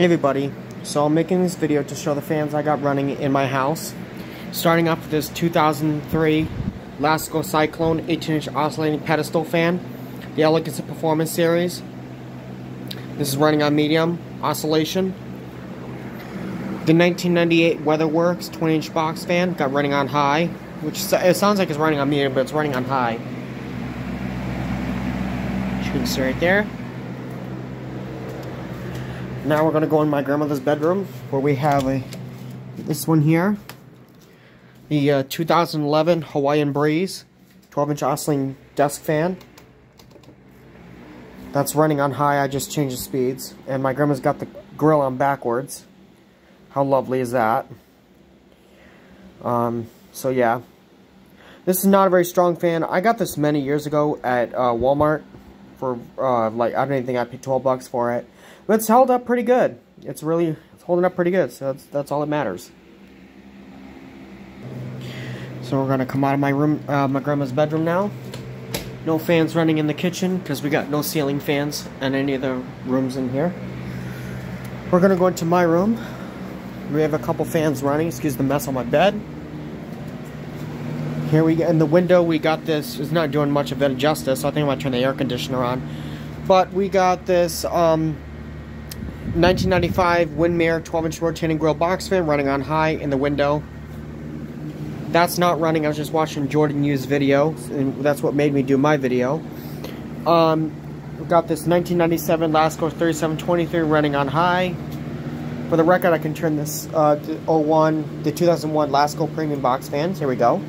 Hey everybody, so I'm making this video to show the fans I got running in my house. Starting off with this 2003 Lasko Cyclone 18-inch oscillating pedestal fan, the Elegance of Performance series. This is running on medium oscillation. The 1998 WeatherWorks 20-inch box fan got running on high, which it sounds like it's running on medium, but it's running on high. You can see right there. Now we're going to go in my grandmother's bedroom where we have a this one here. The uh, 2011 Hawaiian Breeze 12-inch oscillating desk fan. That's running on high. I just changed the speeds. And my grandma's got the grill on backwards. How lovely is that? Um, so yeah. This is not a very strong fan. I got this many years ago at uh, Walmart for uh, like I don't even think I paid 12 bucks for it. But it's held up pretty good. It's really it's holding up pretty good, so that's, that's all that matters. So we're going to come out of my room, uh, my grandma's bedroom now. No fans running in the kitchen, because we got no ceiling fans in any of the rooms in here. We're going to go into my room. We have a couple fans running, excuse the mess on my bed. Here we go. in the window we got this, it's not doing much of it justice, so I think I'm going to turn the air conditioner on. But we got this um, 1995 Windmere 12-inch rotating grill box fan running on high in the window. That's not running. I was just watching Jordan Yu's video, and that's what made me do my video. Um, we got this 1997 Lasko 3723 running on high. For the record, I can turn this uh, 01, the 2001 Lasko Premium Box fans. Here we go.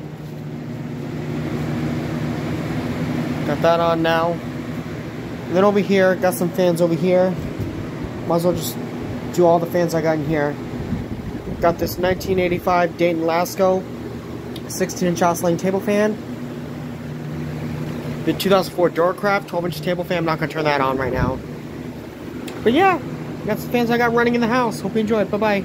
Got that on now. And then over here, got some fans over here. Might as well just do all the fans I got in here. Got this 1985 Dayton Lasko 16-inch oscillating table fan. The 2004 Duracraft 12-inch table fan. I'm not going to turn that on right now. But yeah, that's the fans I got running in the house. Hope you enjoyed. Bye-bye.